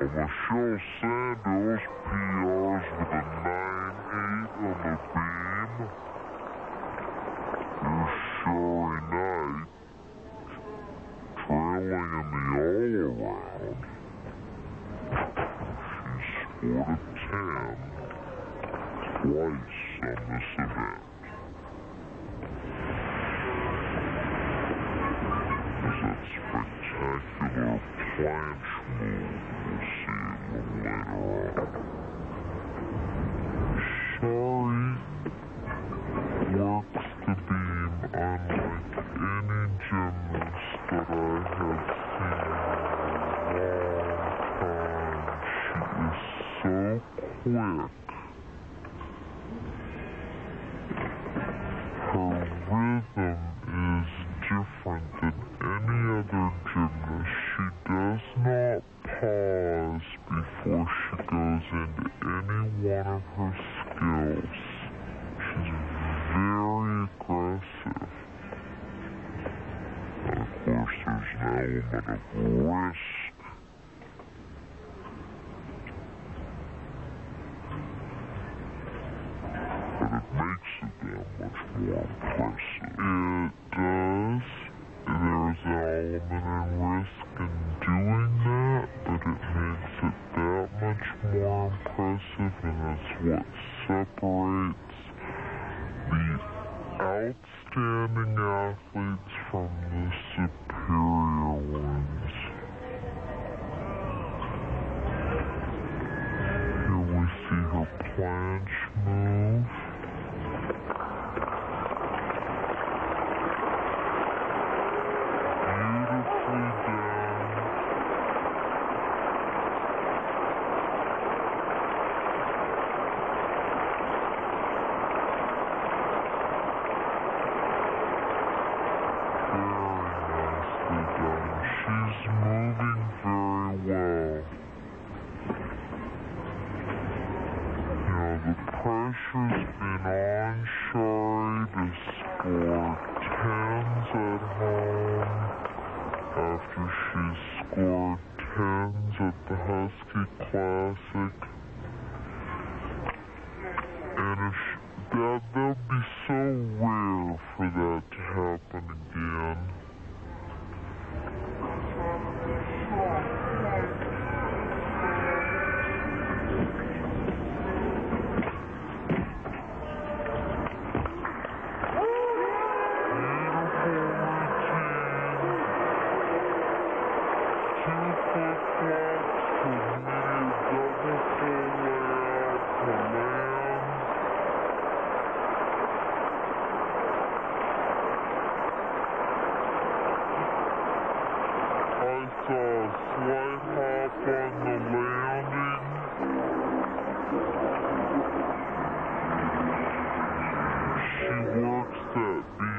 Michelle Sanders PRs with a 9-8 on the beam. Here's Chari Knight trailing in the all-around. She scored a 10 twice on this event. That spectacular planche move Chari works the beam unlike any gymnast that I have seen in a long time. She is so quick. Her rhythm is different than any other gymnast. She does not pause before she goes into any one of her skills. She's very aggressive. And of course, there's an element of risk. But it makes it that much more impressive. It does. There's an element of risk in doing that, but it makes it that much more impressive, it's what separates the outstanding athletes from the superior ones. Here we see her planche move. Well. You know, the pressure's been on to score tens at home after she scored tens at the Husky Classic. And if she, that, that'd be so rare for that to happen again. flight hop on the landing. She works at